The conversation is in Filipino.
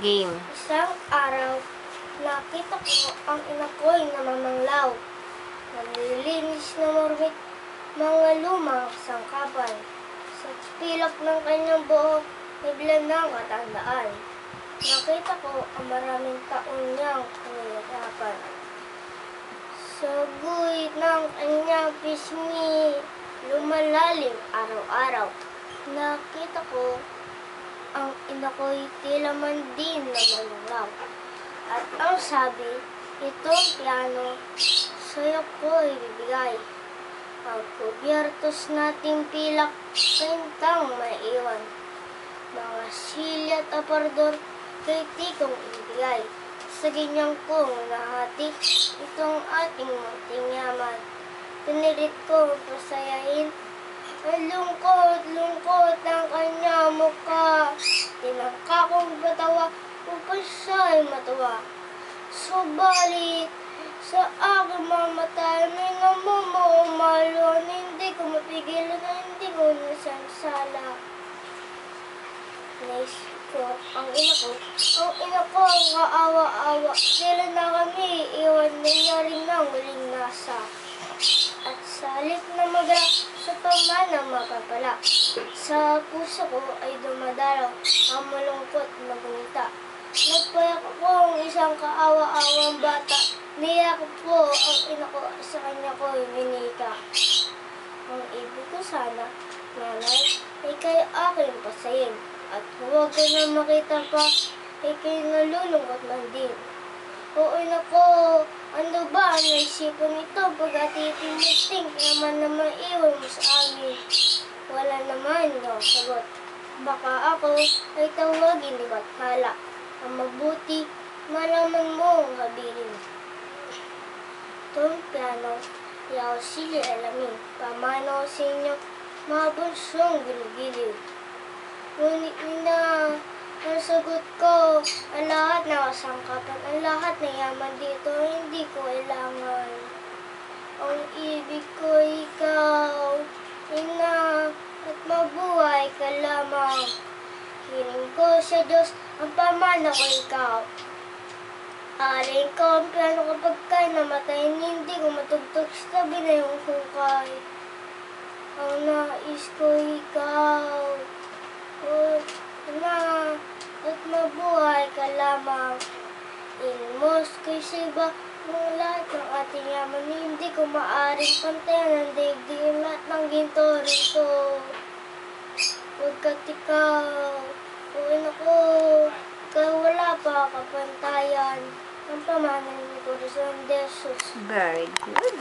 Game. Isang araw, nakita ko ang ina ko'y namamanglaw. Nalilinis na marmit mga lumang sangkapan. Sa pilak ng kanyang buhok, bigla ng katandaan. Nakita ko ang maraming taon niyang kahirapan. Sa guhit ng kanyang pisngi, lumalalim araw-araw. Nakita ko ang ina ko'y tila man din na malulaw. At ang sabi, itong piano, sa'yo ko'y bibigay. Ang kubyertos nating pilak, kwentang maiwan. Mga silya at apardor, kay tikong ibigay. Sa ganyang kong nahati, itong ating munting yaman. Pinilit ko pasayahin, ang lungkot, lungkot ng kanya mukha. Tinangka kong batawa upang siya'y matawa. Subalit, sa aking mamatay, may namamaumalon. Hindi ko mapigil na hindi ko nasansala. Nais ko, ang ina ko, ang ina ko ang kaawa-awa. Sila na kami, iwan na niya rin ng muling nasa. At sa halip na magra, pamana mapapala. Sa puso ko ay dumadalaw ang malungkot na gunita. Nagpayak ko ang isang kaawa-awang bata. Niyak po ang ina ko sa kanya ko minika. Ang ibig ko sana, nanay, ay kay akin pasayin. At huwag ka na makita pa, ay kay nalulungkot man din. Oo nako, ano ba ang naisipan nito pag atitimuting naman na maiwan mo sa amin? Wala naman no sagot. Baka ako ay tawagin ni Bathala. Ang mabuti, malaman mo ang habilin. Itong piano, yaw sili alamin, pamano sa inyo, mga bunsong gilugiliw. Ngunit na, ang sagot ko, ang lahat na kasangkapan, ang lahat na yaman dito, hindi ko kailangan. Ang ibig ko ikaw, ina, at mabuhay ka lamang. Hiling ko sa Diyos, ang pamana ko ikaw. Alin ko ang piano kapag ka'y namatay, hindi ko matugtog sa tabi na yung hukay. Ang nais ko ikaw, oh, na, at mabuhay ka lamang. Ilmos kay Siba, ng lahat ng ating yaman, hindi ko maaring pantayan ng daigdig lahat ng ginto rito. Pagkat ikaw, uwi ako, ikaw wala pa kapantayan. Ang pamanan ni Corazon de Jesus. Very good.